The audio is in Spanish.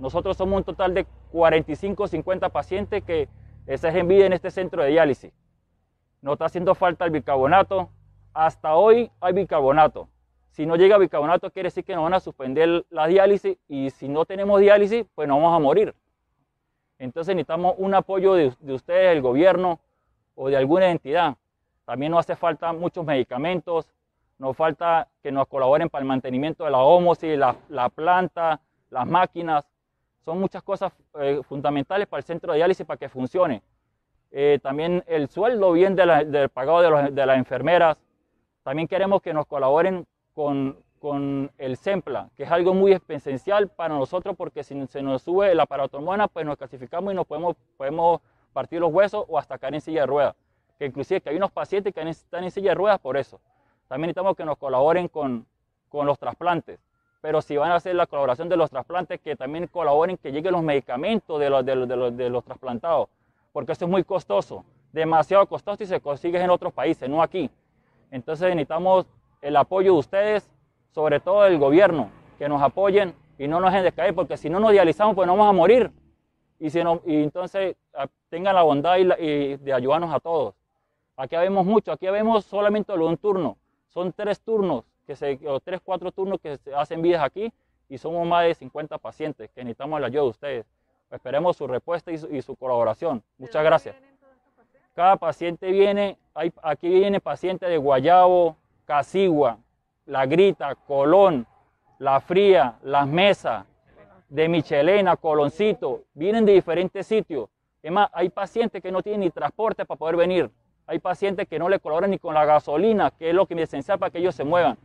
Nosotros somos un total de 45 50 pacientes que se en vida en este centro de diálisis. Nos está haciendo falta el bicarbonato. Hasta hoy hay bicarbonato. Si no llega bicarbonato, quiere decir que nos van a suspender la diálisis y si no tenemos diálisis, pues nos vamos a morir. Entonces necesitamos un apoyo de, ustedes, el gobierno o de alguna entidad. También nos hace falta muchos medicamentos, nos falta que nos colaboren para el mantenimiento de la homosis, la, la planta, las máquinas. Son muchas cosas eh, fundamentales para el centro de diálisis para que funcione. Eh, también el sueldo bien del pagado de, de las enfermeras. También queremos que nos colaboren con, con el SEMPLA, que es algo muy esencial para nosotros porque si se nos sube la hormona, pues nos clasificamos y nos podemos, podemos partir los huesos o hasta caer en silla de ruedas. Que inclusive que hay unos pacientes que están en silla de ruedas por eso. También necesitamos que nos colaboren con, con los trasplantes. Pero si van a hacer la colaboración de los trasplantes, que también colaboren, que lleguen los medicamentos de los, de los, de los, de los trasplantados. Porque eso es muy costoso, demasiado costoso y se consigue en otros países, no aquí. Entonces necesitamos el apoyo de ustedes, sobre todo del gobierno, que nos apoyen y no nos dejen de caer, porque si no nos dializamos, pues nos vamos a morir. Y, si no, y entonces ah, tengan la bondad y, de ayudarnos a todos. Aquí vemos mucho, aquí vemos solamente un turno. Son tres turnos, que se, o tres, cuatro turnos que se hacen vidas aquí y somos más de 50 pacientes que necesitamos la ayuda de ustedes. Esperemos su respuesta y su, colaboración. Muchas gracias. Cada paciente viene, hay, aquí viene paciente de Guayabo, Casigua, La Grita, Colón, La Fría, Las Mesas, de Michelena, Coloncito, vienen de diferentes sitios. Es más, hay pacientes que no tienen ni transporte para poder venir. Hay pacientes que no le colaboran ni con la gasolina, que es lo que es esencial para que ellos se muevan.